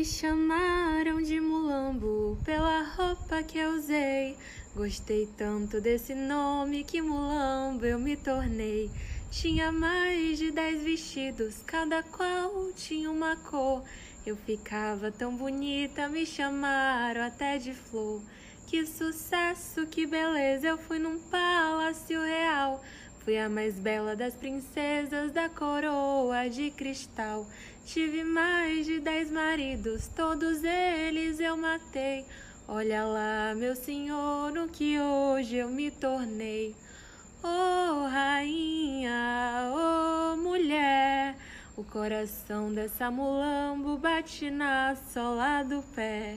Me chamaram de mulambo pela roupa que eu usei. Gostei tanto desse nome que mulambo eu me tornei. Tinha mais de dez vestidos, cada qual tinha uma cor. Eu ficava tão bonita, me chamaram até de flor. Que sucesso, que beleza, eu fui num palácio real. Fui a mais bela das princesas da coroa de cristal. Tive mais de dez maridos, todos eles eu matei. Olha lá, meu senhor, no que hoje eu me tornei. Oh, rainha, oh, mulher, o coração dessa mulambo bate na sola do pé.